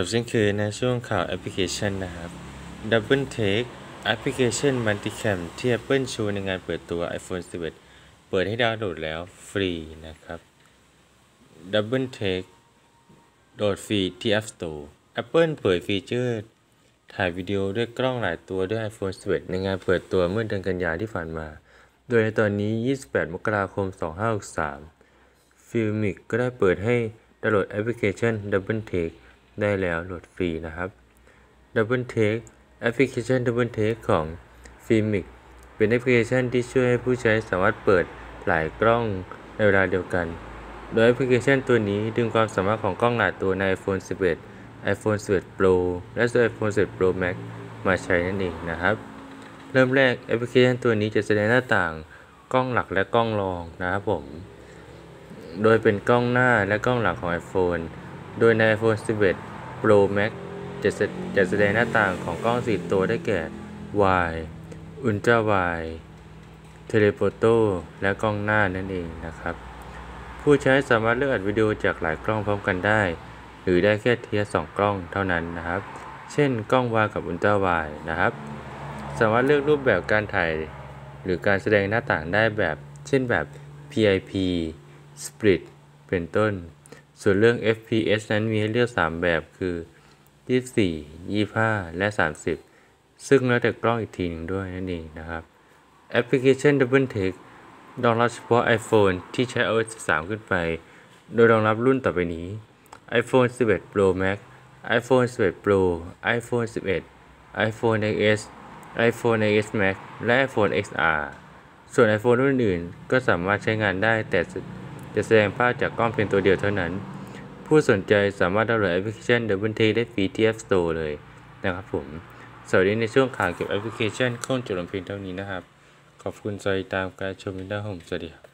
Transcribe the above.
กับเช่นเคยนะช่วงข่าวแอปพลิเคชันนะครับ Double Take แอปพลิเคชัน Multicam ที่ Apple โชว์ในงานเปิดตัว iPhone 11 เปิดให้ดาวน์โหลดแล้วฟรีนะครับ Double Take โหลดฟรีที่ App Store Apple เผยฟีเจอร์ ถ่ายวิดีโอด้วยกล้องหลายตัวด้วย iPhone 11 ในงานเปิดตัวเมื่อเดือนกันยายนที่ผ่านมา โดยในตอนนี้ 28 มกราคม 2563 Filmic ก็ได้เปิดให้ดาวน์โหลดแอปพลิเคชัน Double Take ได้แล้วโหลดฟรีนะครับ Double Take แอปพลิเคชัน Double Take ของ Filmic เป็นแอปพลิเคชันที่ช่วยให้ผู้ใช้สามารถเปิดหลายกล้องในเวลาเดียวกัน โดยแอปพลิเคชันตัวนี้ดึงความสามารถของกล้องหลายตัวใน iPhone 11 iPhone 11 Pro และ iPhone 11 Pro Max มาใช้นั่นเองนะครับ เริ่มแรกแอปพลิเคชันตัวนี้จะแสดงหน้าต่างกล้องหลักและกล้องรองนะครับผม โดยเป็นกล้องหน้าและกล้องหลังของ iPhone โดยใน iPhone 11 Pro Max จะแสจะแสดงหน้าต่างของกล้อง 4 ตัวได้แก่ Wide Ultra Wide Telephoto และกล้องหน้านั่นเองนะครับ ผู้ใช้สามารถเลือกอัดวิดีโอจากหลายกล้องพร้อมกันได้ หรือได้แค่เทียสองกล้องเท่านั้นนะครับ เช่นกล้องวายกับอุลตร้าวายนะครับ สามารถเลือกรูปแบบการถ่าย หรือการแสดงหน้าต่างได้แบบ เช่นแบบ PIP Split เป็นต้น ส่วนเรื่อง FPS นั้นมีให้เลือก 3 แบบคือ 24 25 และ 30 ซึ่งแล้วแต่กล้องอีกทีหนึ่งด้วยนั่นเองนะครับ แอปพลิเคชัน Double Take รองรับเฉพาะ iPhone ที่ใช้ iOS 13 ขึ้นไป โดยรองรับรุ่นต่อไปนี้ iPhone 11 Pro Max iPhone 11 Pro iPhone 11 iPhone XS iPhone XS Max และ iPhone XR ส่วน iPhone รุ่นอื่นก็สามารถใช้งานได้แต่ จะแสดงภาพจากกล้องเพียงตัวเดียวเท่านั้น ผู้สนใจสามารถดาวน์โหลดแอปพลิเคชัน Double Take ได้ฟรีที่ App Store เลยนะครับผมสวัสดีในช่วงข่าวเกี่ยวกับแอปพลิเคชันข้องจุดลงเพียงเท่านี้นะครับ ขอบคุณสวัสดีตามการชมวิดีโอผมสวัสดีครับ